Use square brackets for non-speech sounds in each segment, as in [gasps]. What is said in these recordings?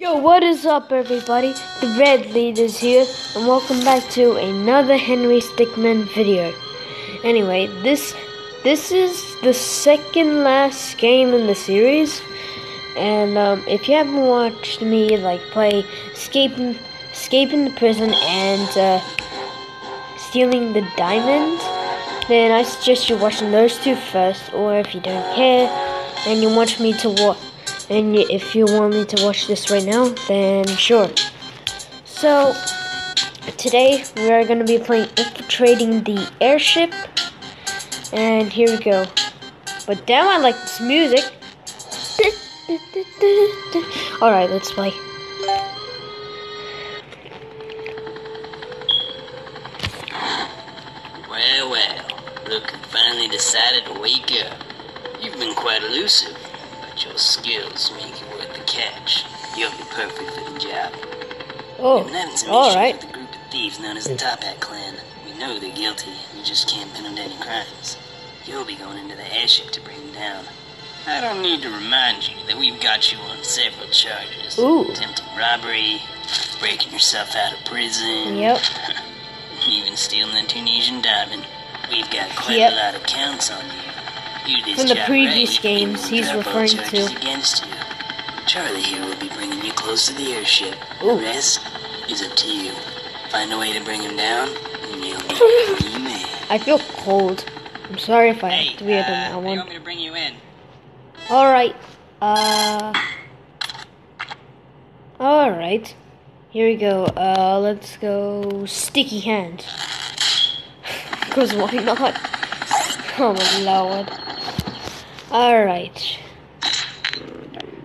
Yo, what is up, everybody? The Red Lead is here, and welcome back to another Henry Stickmin video. Anyway, this this is the second last game in the series, and um, if you haven't watched me like play escaping escaping the prison and uh, stealing the diamond, then I suggest you watching those two first. Or if you don't care, and you want me to watch and if you want me to watch this right now, then sure. So, today we are going to be playing Infiltrating the Airship. And here we go. But damn, I like this music. [laughs] Alright, let's play. Well, well, look, finally decided to wake up. You've been quite elusive your skills make you worth the catch. You'll be perfect for the job. Oh, We've been having some all right. a group of thieves known as the Top Hat Clan. We know they're guilty, we just can't pin them to any crimes. You'll be going into the airship to bring them down. I don't need to remind you that we've got you on several charges. Ooh. Attempted robbery, breaking yourself out of prison. Yep. [laughs] Even stealing the Tunisian diamond. We've got quite Yep. a lot of counts on you. From the previous right, games he's all referring to. Against you. Charlie here will be bringing you close to the airship. Ooh. The rest is up to you. Find a way to bring him down, and you'll be [laughs] a free man. I feel cold. I'm sorry if I Hey, have to on uh, they one. want me to bring you in. Alright. Uh. Alright. Here we go. Uh, let's go sticky hand. [laughs] Because why not? [laughs] Oh my lord. Alright.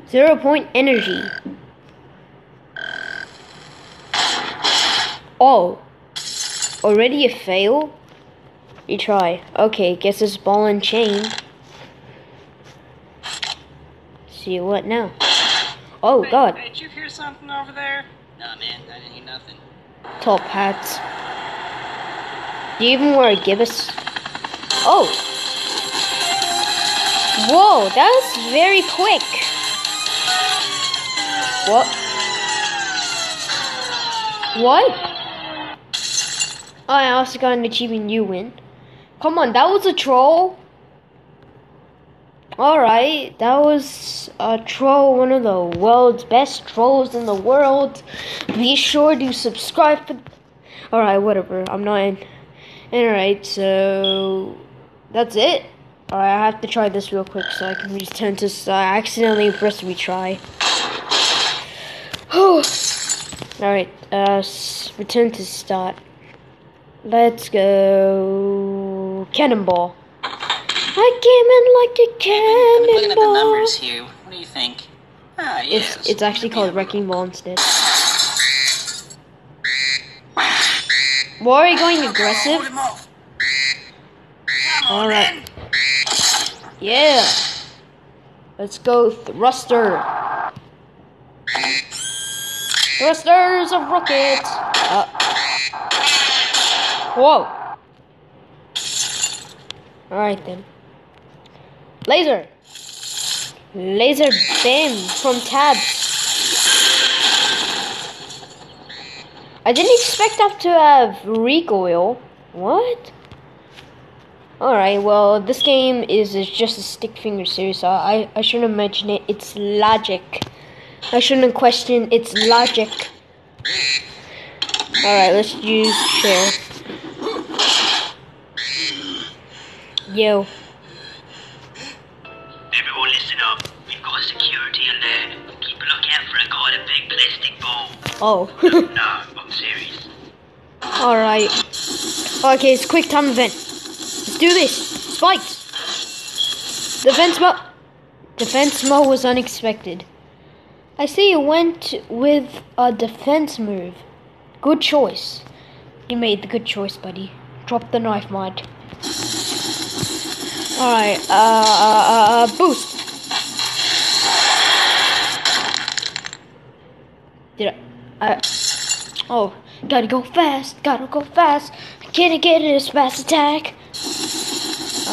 Zero point energy. Oh. Already a fail? You try. Okay, guess it's ball and chain. See what now? Oh god, Hey, did you hear something over there? Nah, man, I didn't hear nothing. top hats. Do you even wear a gibbous? Oh! Whoa, that was very quick. What? What? Oh, I also got an achievement you win. Come on, that was a troll. Alright, that was a troll, one of the world's best trolls in the world. Be sure to subscribe. Alright, whatever. I'm not in. Alright, so. That's it. Alright, I have to try this real quick so I can return to. s- I accidentally pressed retry. [sighs] Oh. Alright, uh, return to start. Let's go. Cannonball. I came in like a I've been looking at the cannonball. numbers here. What do you think? Ah, yes. It's it's actually called Wrecking Ball instead. [sighs] Why are you going aggressive? him off. Come on, Alright. Yeah. Let's go thruster. Thrusters of rockets. Uh. Whoa. Alright then. Laser. Laser beam from tabs. I didn't expect that to have recoil. What? Alright, well, this game is, is just a stick finger series, so I, I shouldn't mention it. It's logic. I shouldn't question its logic. Alright, let's use share. Yo. Everyone listen up. We've got a security alert. Keep a lookout for a guy with a big plastic ball. Oh. [laughs] No, I'm serious. Alright. Okay, it's quick time event. Do this. Spikes. Defense mode. Defense mode was unexpected. I see you went with a defense move. Good choice. You made the good choice, buddy. Drop the knife mod. Alright, uh, uh, uh, boost. Did I, uh, oh, gotta go fast, gotta go fast. I Can I get it a fast attack?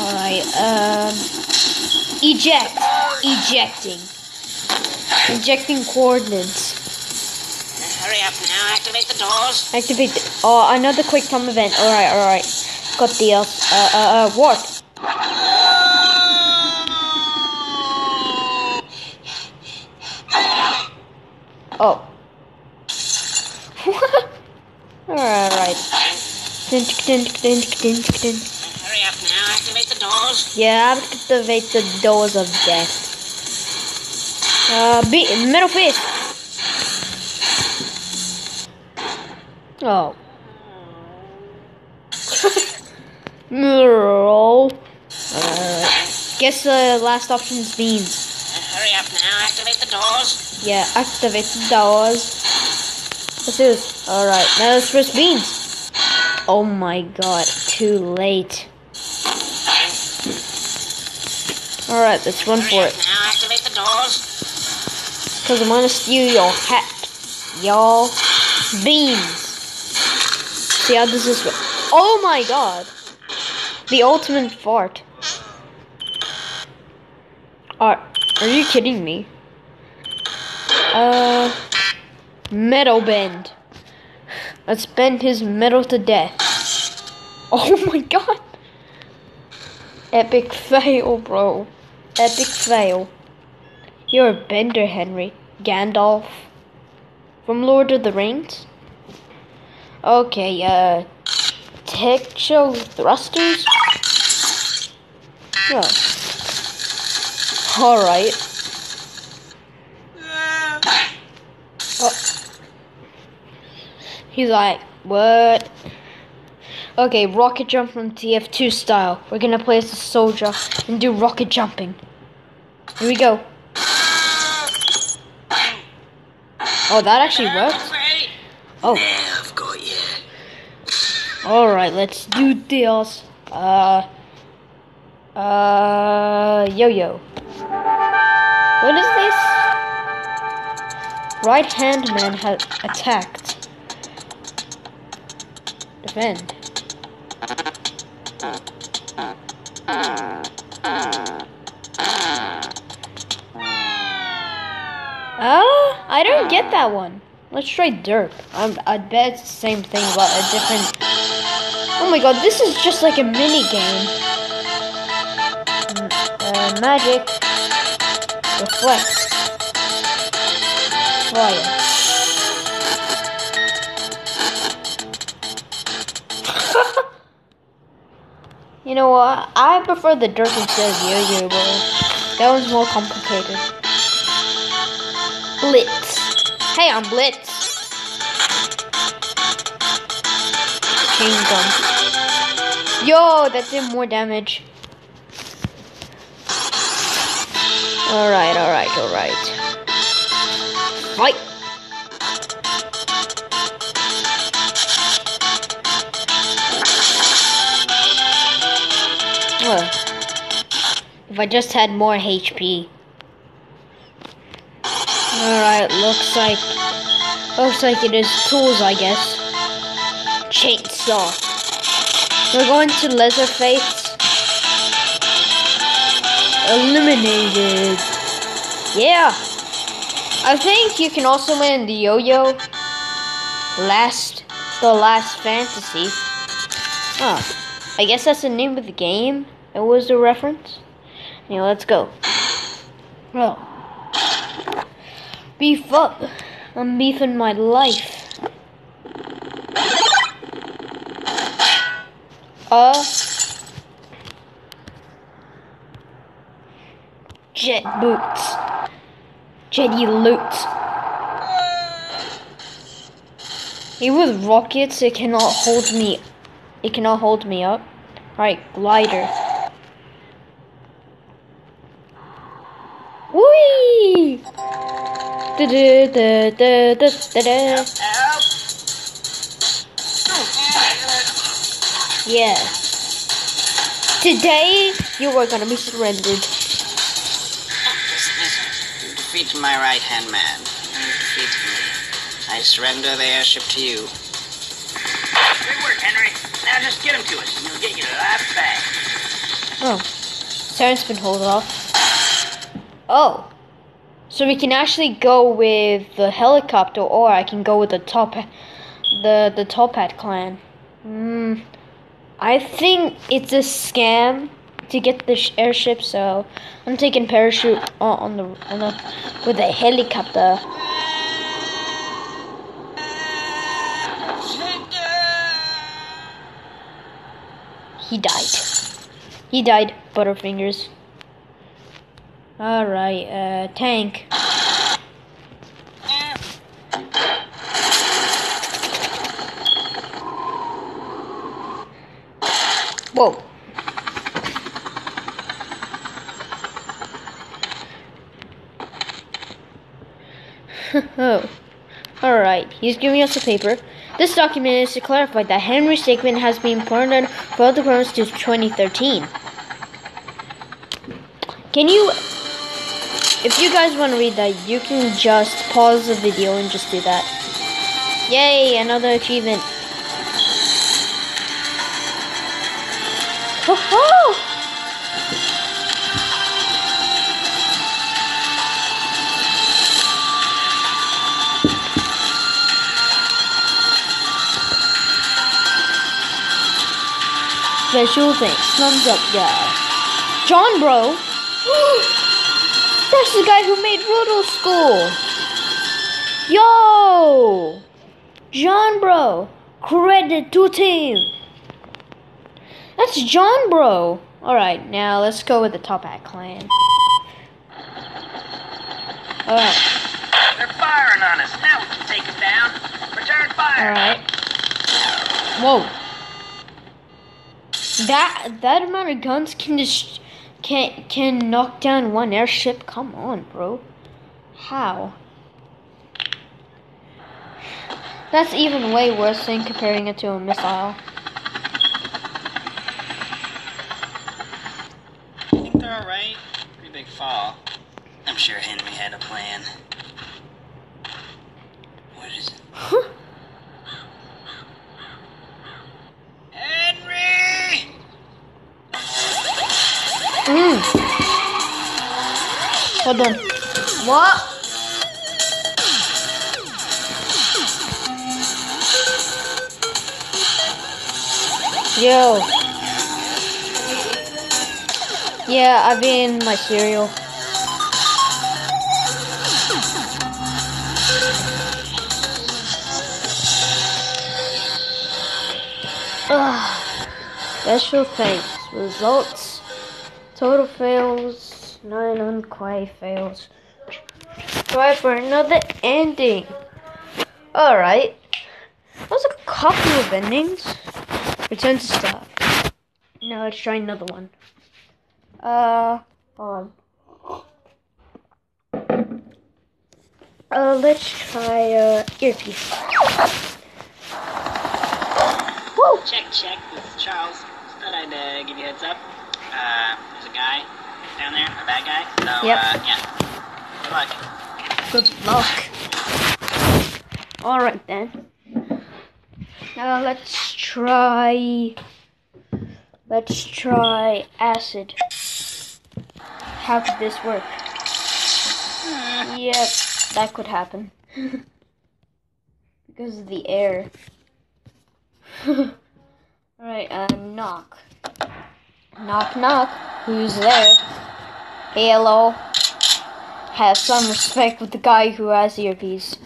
Alright, um, eject, ejecting. Injecting coordinates. Hurry up now. Activate the doors. Activate. The, oh, another quick time event. All right, all right. Got the uh, uh, uh, warp. Oh. [laughs] Alright, alright. Dink, dink, dink, dink, dink. Hurry up now. Activate the doors. Yeah, activate the doors of death. Uh, beat middle fist. Oh. [laughs] Middle. Alright. Guess the last option is beans. Hurry up now. Activate the doors. Yeah, activate the doors. Let's do this. Alright, now let's press beans. Oh my god, too late. Alright, let's run for it. now. Activate the doors. Cause I'm gonna steal your hat, y'all. Beans. See how does this work? Oh my god. The ultimate fart. Are, are you kidding me? Uh, metal bend. Let's bend his metal to death. Oh my god. Epic fail, bro. Epic fail. You're a bender, Henry. Gandalf. From Lord of the Rings? Okay, uh. Textual thrusters? Oh. Alright. Oh. He's like, what? Okay, rocket jump from TF2 style. We're gonna play as a soldier and do rocket jumping. Here we go. Oh, that actually works? Oh. I've got you. Alright, let's do this. Uh. Uh. Yo yo. What is this? Right hand man has attacked. Defend. Ah, I don't get that one. Let's try derp. I'm, I bet it's the same thing, but a different. Oh my god, this is just like a mini game. Mm, Uh, magic. Reflect. Fire. You know what? I prefer the derp instead of yo-yo. That one's more complicated. Blitz. Hey, I'm Blitz. Chain gun. Yo, that did more damage. Alright, alright, alright. If I just had more HP. Alright, looks like looks like it is tools, I guess. Chainsaw. We're going to Leatherface. Eliminated. Yeah. I think you can also win the yo-yo. Last the last fantasy. Huh. I guess that's the name of the game. It was the reference. Yeah, let's go. Well. Beef up. I'm beefing my life. Uh. Jet boots. Jetty loot. It with rockets, it cannot hold me. It cannot hold me up. Alright, glider. Da da da da da da da. Yeah. Today, you are gonna be surrendered. Listen, listen. You defeated my right hand man. You defeated me. I surrender the airship to you. Good work, Henry. Now just get him to us, and you'll get your life back. Oh. Siren's been hold off. Oh. So we can actually go with the helicopter, or I can go with the top, the the top hat clan. Hmm. I think it's a scam to get the airship, so I'm taking parachute on, on the on the with a helicopter. He died. He died. Butterfingers. All right, uh, tank. Whoa. [laughs] oh. Alright, he's giving us a paper. This document is to clarify that Henry Stickmin has been pardoned for the crimes to 2013. Can you, if you guys want to read that, you can just pause the video and just do that. Yay, another achievement. Ho-ho! Special thanks. Thumbs up, yeah. John Bro. That's the guy who made Roto School. Yo! John Bro. Credit to team. That's John Bro. Alright, now let's go with the Top Hat clan. Alright, They're firing on us. Now we can take them down. Return fire. alright. Whoa. That that amount of guns can just can can knock down one airship. Come on, bro. How? That's even way worse than comparing it to a missile. I think they're alright. Pretty big fall. I'm sure Henry had a plan. What is it? Henry! Mm. Hold on. What? Yo. Yeah, I've been my cereal. Ugh. Special thanks. Results. Total fails. Nine unquiet fails. Try for another ending. Alright. That was a couple of endings. Return to start. Now let's try another one. Uh, hold on. Uh, let's try, uh, earpiece. Whoa! Check, check. This is Charles. Thought I'd uh, give you a heads up. Uh, there's a guy down there, a bad guy. So, Yep. uh, yeah. Good luck. Good luck. Alright then. Now let's try. Let's try acid. How could this work? Yep, that could happen. [laughs] because of the air. [laughs] Alright, uh, knock. Knock, knock. Who's there? Hello. Have some respect with the guy who has earpiece.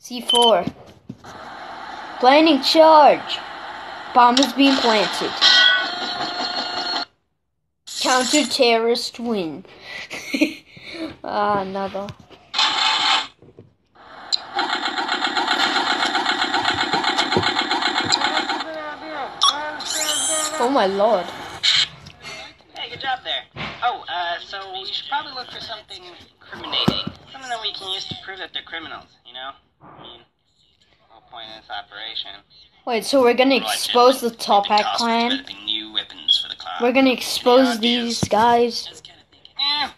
C4. Planning charge. Bomb is being planted. Counter terrorist win. [laughs] ah, another. Oh my lord. Hey, good job there. Oh, uh, so we should probably look for something incriminating. Something that we can use to prove that they're criminals, you know? I mean, the whole point of this operation. Wait, so we're gonna expose the Top Hat clan? new weapons for the clan. We're gonna expose these guys. Just kinda thinking, eh.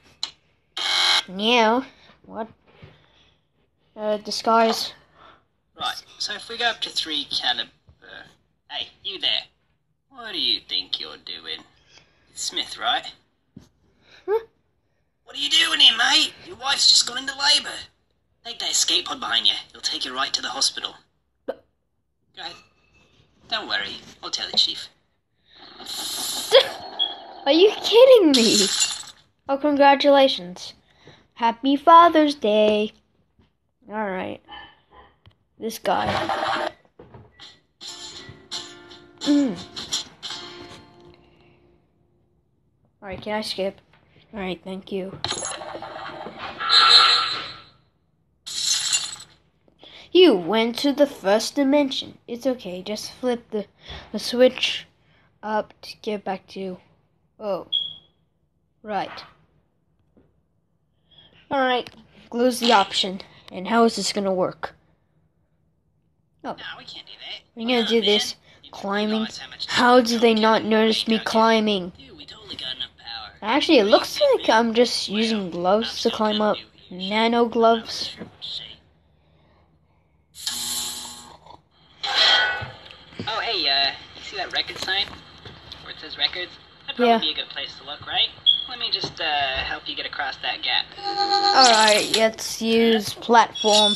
Yeah. What? Uh, disguise. Right, so if we go up to three caliber. Hey, you there. What do you think you're doing? Smith, right? What are you doing here, mate? Your wife's just gone into labour. Take that escape pod behind you. It'll take you right to the hospital. Go ahead. Don't worry. I'll tell the chief. Are you kidding me? Oh, congratulations. Happy Father's Day. Alright. This guy. Mm. Alright, can I skip? Alright, thank you. You went to the first dimension. It's okay, just flip the, the switch up to get back to. Oh. Right. Alright, close the option. And how is this gonna work? Oh. No, we can't do that. We're gonna Come do this man. Don't climbing. how do they not notice me climbing? Dude, we totally got enough power. Actually, it looks like I'm just using gloves to climb up. Nano gloves. Oh, hey, uh, you see that record sign? Where it says records? That'd probably Yeah. be a good place to look, right? Let me just, uh, help you get across that gap. Alright, let's use platform.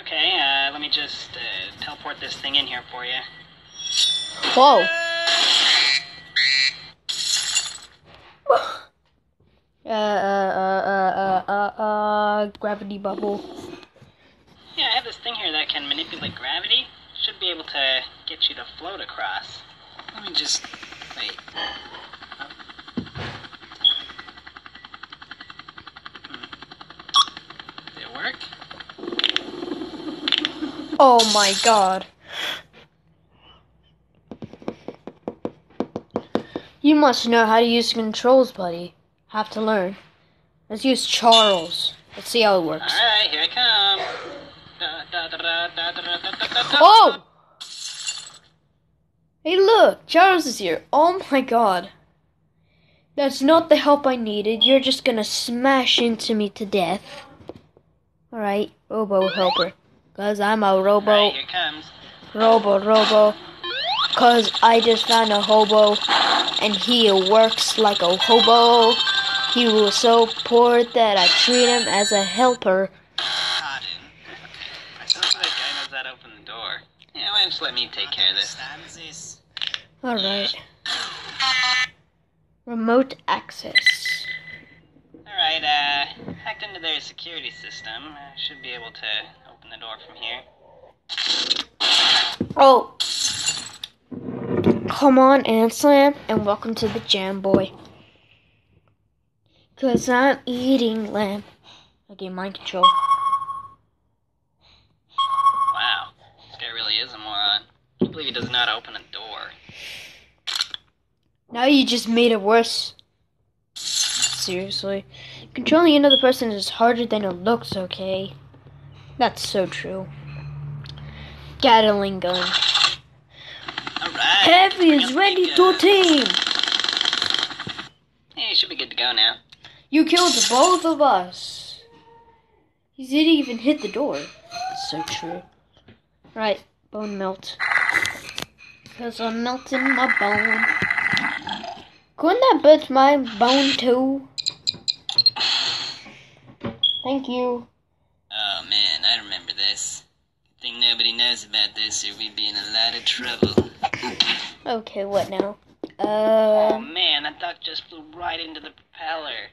Okay, uh, let me just, uh, teleport this thing in here for you. Whoa. Uh, uh, uh, uh, uh, uh, uh, gravity bubble. Yeah, I have this thing here that can manipulate gravity. Should be able to get you to float across. Let me just, wait. Hmm. Did it work? Oh my god. You must know how to use the controls, buddy. Have to learn. Let's use Charles. Let's see how it works. Alright, here I come. Oh! Hey, look! Charles is here. Oh my god. That's not the help I needed. You're just gonna smash into me to death. Alright, robo helper. Cause I'm a robo. Right, here comes. Robo, robo. Cause I just found a hobo and he works like a hobo. He was so poor that I treat him as a helper. I that guy knows how to open the door. Yeah, why don't you let me take care of this? Alright. Remote access. Alright, uh, hacked into their security system. I should be able to open the door from here. Oh! Come on, Anslam, and welcome to the Jam Boy. Cause I'm eating lamb. Okay, mind control. Wow, this guy really is a moron. Can't believe he how to open a door. Now you just made it worse. Seriously. Controlling another person is harder than it looks, okay? That's so true. Gatling gun. Alright. Heavy is ready to team! Hey, you should be good to go now. You killed both of us. He didn't even hit the door. So true. Right, bone melt. Cause I'm melting my bone. Couldn't that bit my bone too? Thank you. Oh man, I remember this. Thing nobody knows about this or we'd be in a lot of trouble. Okay, what now? Oh Uh, man, that duck just flew right into the propeller.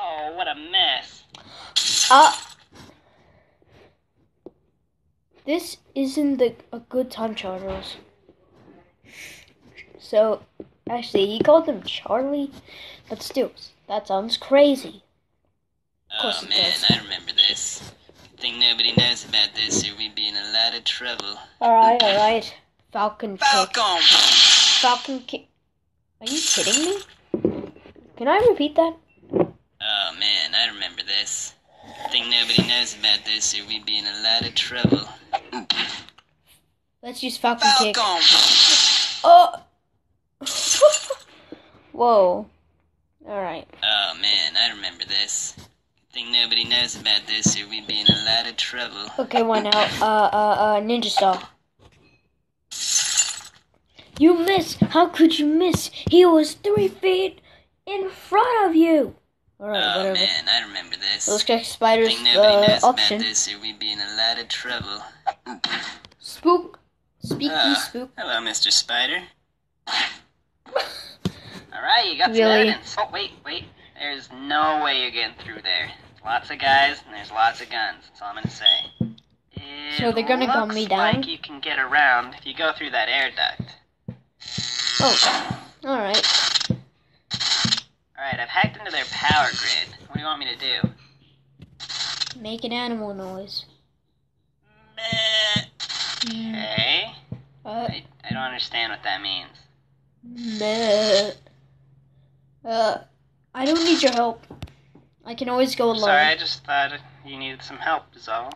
Oh, what a mess. uh. This isn't the, a good time, Charles. So, actually, he called him Charlie, but still, that sounds crazy. Oh man, does. I remember this. Thing nobody knows about this or we'd be in a lot of trouble. Alright, alright. Falcon kick. Falcon! Falcon kick. Are you kidding me? Can I repeat that? Oh man, I remember this. Think nobody knows about this or we'd be in a lot of trouble. Let's use Falcon kick. Falcon! Oh! [laughs] Whoa. Alright. Oh man, I remember this. Thing nobody knows about this or we'd be in a lot of trouble. Okay, one now. Uh, uh, uh, Ninja Star. You missed! How could you miss? He was three feet in front of you! Alright, oh whatever. man, I remember this. Let's check Spider's Think nobody uh, knows option. about this, or we'd be in a lot of trouble. Spook. Speaky Uh, spook. hello, Mr. Spider. [laughs] Alright, you got some Really? evidence. Oh, wait, wait. There's no way you're getting through there. Lots of guys, and there's lots of guns. That's all I'm gonna say. It So they're gonna gun me down? like you can get around if you go through that air duct. Oh. Alright. Alright, I've hacked into their power grid. What do you want me to do? Make an animal noise. Meh. Okay. Uh, I, I don't understand what that means. meh. Uh, I don't need your help. I can always go alone. Sorry, I just thought you needed some help, is all.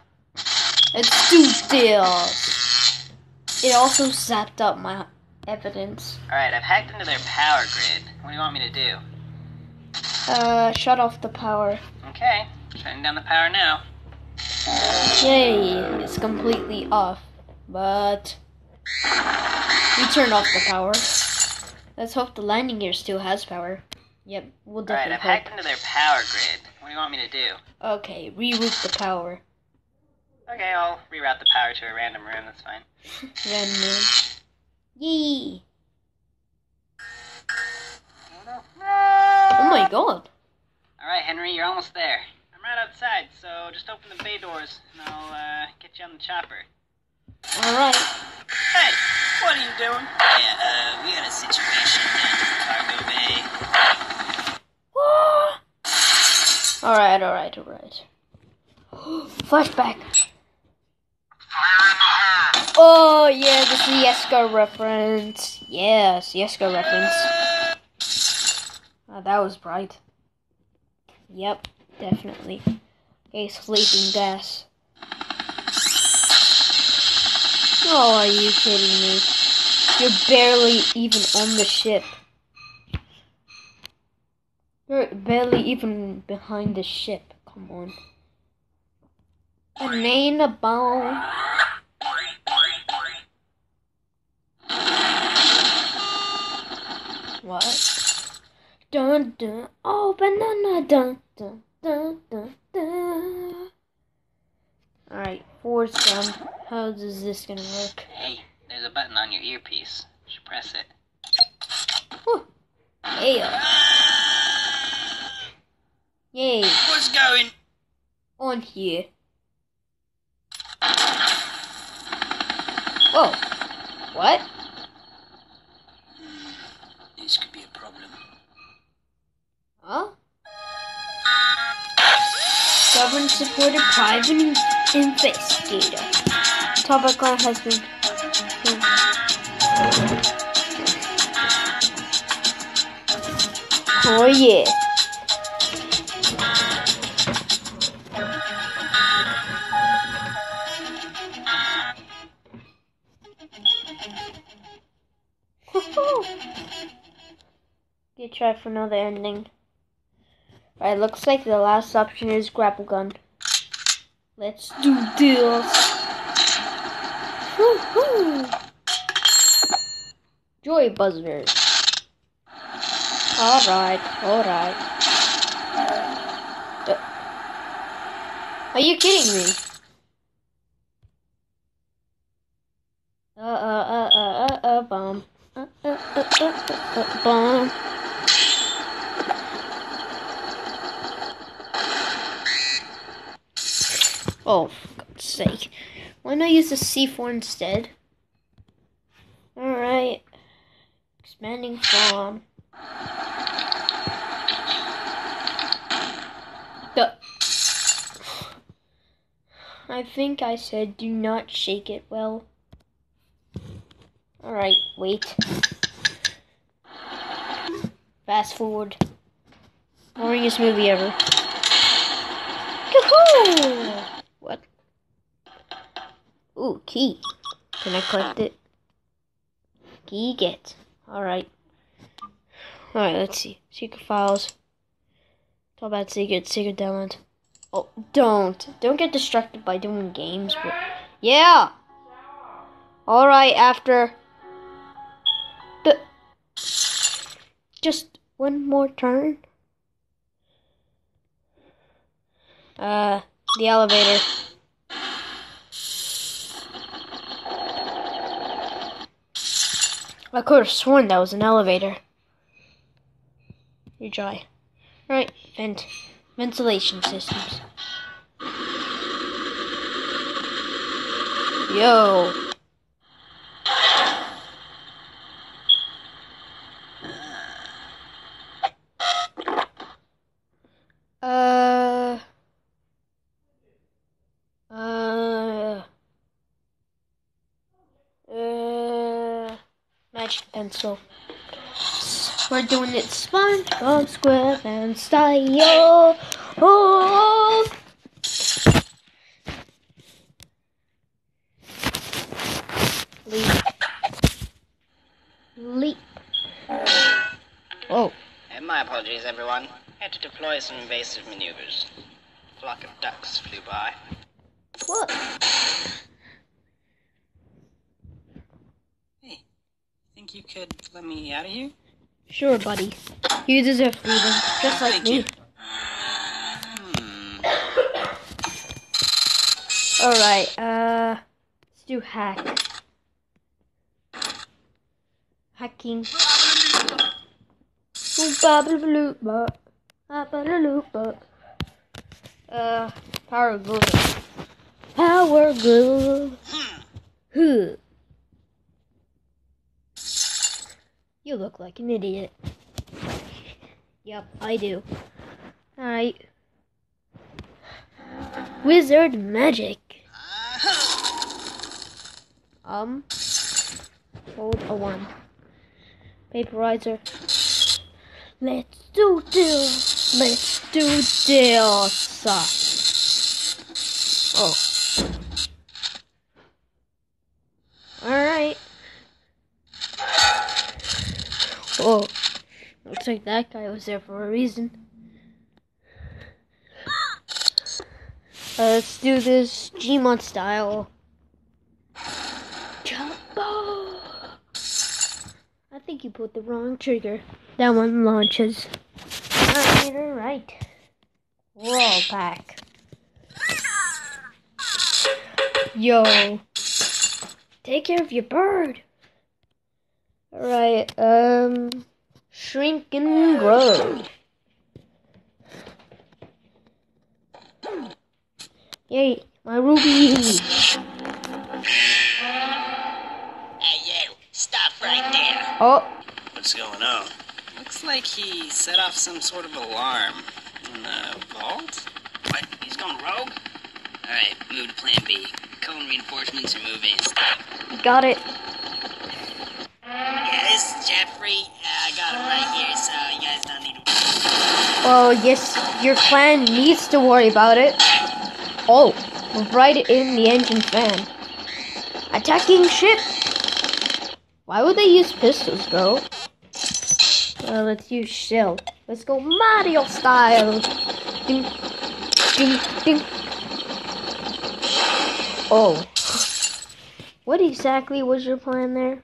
Let's do. It also zapped up my evidence. Alright, I've hacked into their power grid. What do you want me to do? Uh, shut off the power. Okay, shutting down the power now. Yay, it's completely off. But we turned off the power. Let's hope the landing gear still has power. Yep, we'll definitely. Alright, I've hacked into their power grid. What do you want me to do? Okay, reroute the power. Okay, I'll reroute the power to a random room, that's fine. [laughs] Random. Yee! Oh my god! Alright, Henry, you're almost there. I'm right outside, so just open the bay doors and I'll uh, get you on the chopper. Alright. Hey, what are you doing? Yeah, uh, we got a situation down in the cargo bay. [gasps] alright, alright, alright. [gasps] Flashback! Oh yeah, this is the Yeska reference. Yes, Yeska reference. Ah, that was bright. Yep, definitely. A sleeping gas. Oh, are you kidding me? You're barely even on the ship. You're barely even behind the ship. Come on. And ain't a bone. What? Dun dun. Oh, banana. Dun dun dun dun dun. Alright, force gun. How is this gonna work? Hey, there's a button on your earpiece. You should press it. Whew. Yeah. Yay. What's going? On here. Whoa. What? This could be a problem. Huh? Government supported private in- investigator. Top Hat clan has been. Oh yeah. Try for another ending. Alright, looks like the last option is grapple gun. Let's do this. Joy buzzer. Alright, alright. Uh, Are you kidding me? Uh uh uh uh uh uh bomb. Uh uh uh uh uh, uh bomb. Oh, for God's sake. Why not the C4 instead? Alright. Expanding farm. The I think I said do not shake it well. Alright, wait. Fast forward. Boringest movie ever. Yahoo! Ooh, key. Can I collect it? Key get. Alright. Alright, let's see. Secret files. Talk about secret, secret download. Oh, don't. Don't get distracted by doing games. But yeah! Alright, after the. Just one more turn. Uh, the elevator. I could have sworn that was an elevator. You try. Right, vent. Ventilation systems. Yo. Uh. Uh. Uh. Magic so We're doing it SpongeBob SquarePants style. Oh. Leap. Leap. Oh. And my apologies, everyone. Had to deploy some invasive maneuvers. A flock of ducks flew by. What? Hey, think let me out of here? Sure, buddy. You deserve freedom, just like Thank me. you. Hmm. Alright, uh, let's do hack. Hacking. Uh, power glove. Power glove. Huh. You look like an idiot. [laughs] Yep, I do. Alright. Wizard magic. Um. Hold a one. Vaporizer. Let's do this. Let's do this. Oh. Alright. Oh. Looks like that guy was there for a reason. Uh, let's do this Gmod style. Jumbo! I think you put the wrong trigger. That one launches. Alright, alright. Roll pack. Yo. Take care of your bird. Alright, um. Shrink and grow. Yay, my ruby. Hey, you! Stop right there! Oh, What's going on? Looks like he set off some sort of alarm in the vault. What? He's going rogue? Alright, move to plan B. Call reinforcements or move in. got it. Is Jeffrey. Uh, I got him right here, so you guys don't need to. worry. Well, yes, your clan needs to worry about it. Oh, right in the engine fan. Attacking ship. Why would they use pistols, bro? Uh, let's use shell. Let's go Mario style. Ding, ding, ding. Oh. What exactly was your plan there?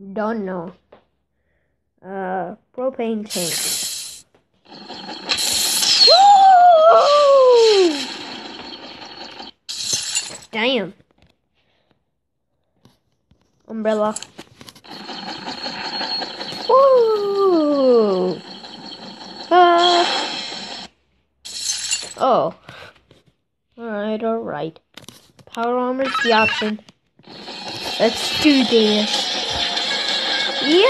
Don't know. Uh, propane tank. Woo! Damn. Umbrella. Woo! Uh, oh. Alright, alright. Power armor's the option. Let's do this. Yeah!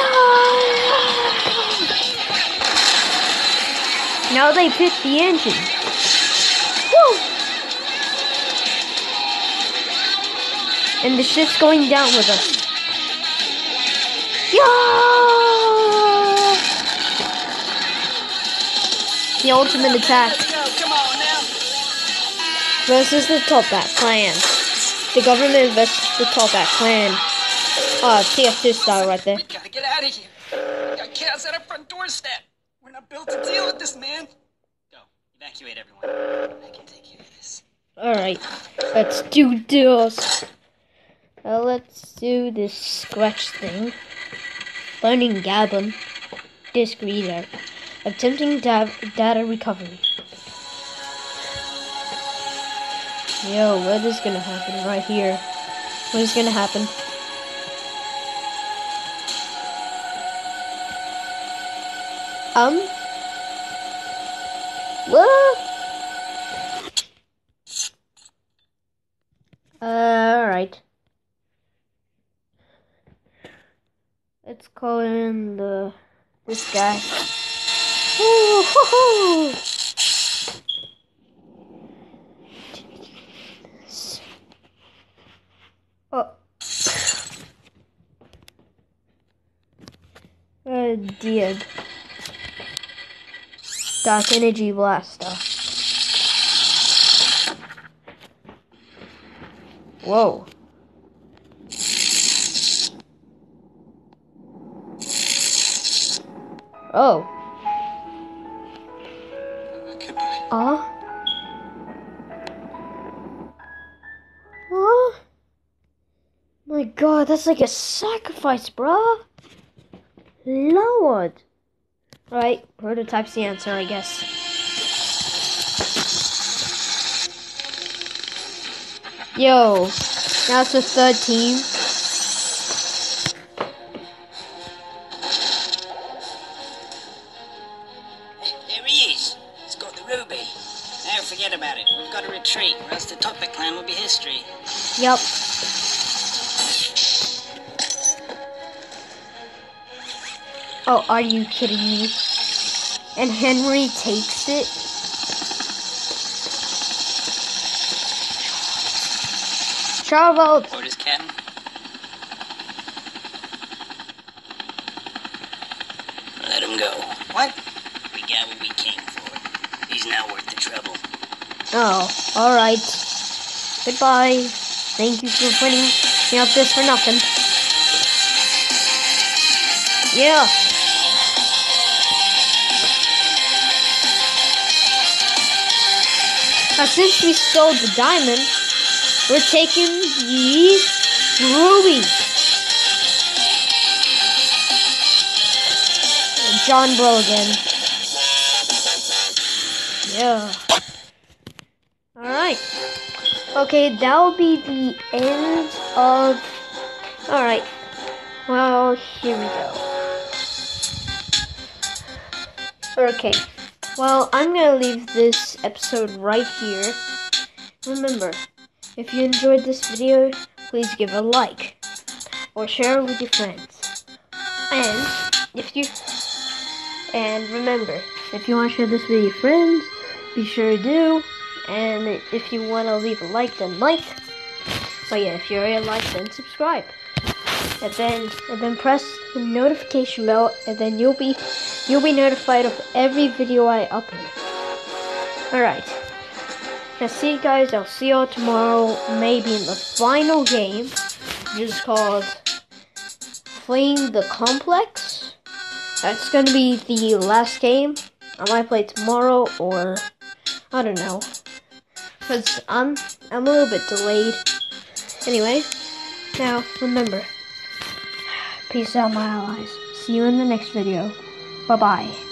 Now they pick the engine. Woo! And the ship's going down with us. Yeah! The ultimate attack. Versus the Top Topback clan. The government versus the Top Topback clan. Ah, TF2 style right there. We gotta get out of here. We got chaos at our front doorstep. We're not built to deal with this, man. Go, evacuate everyone. I can take care of this. Alright, let's do this. Uh, let's do this scratch thing. Learning Gabon. Disk reader. Attempting data recovery. Yo, what is gonna happen right here? What is gonna happen? Um? What? Uh, alright. Let's call in the this guy. Ooh, hoo, hoo. Oh. Uh, dear. Dark Energy Blaster. Whoa. Oh. Uh. Oh. My god, that's like a sacrifice, bruh. Lord. Alright, prototype's the answer, I guess. Yo, now it's the third team. There he is. He's got the ruby. Now forget about it. We've got to retreat, or else the Top Hat clan will be history. Yup. Oh, are you kidding me? And Henry takes it? Charles! Orders, Ken. Let him go. What? We got what we came for. He's not worth the trouble. Oh, alright. Goodbye. Thank you for putting me up this for nothing. Yeah. Now, since we stole the diamond, we're taking the ruby. John Bro again. Yeah. Alright. Okay, that'll be the end of. Alright. Well, here we go. Okay. Well, I'm gonna leave this episode right here. Remember, if you enjoyed this video, please give a like or share it with your friends. And if you and remember, if you want to share this with your friends, be sure to do. And if you want to leave a like, then like. But yeah, if you already like, then subscribe. And then and then press the notification bell, and then you'll be you'll be notified of every video I upload. All right. Now see you guys. I'll see y'all tomorrow, maybe in the final game, which is called Fleeing the Complex. That's gonna be the last game. I might play tomorrow or I don't know. Cause I'm I'm a little bit delayed. Anyway, now remember. Peace out my allies. See you in the next video. Bye bye.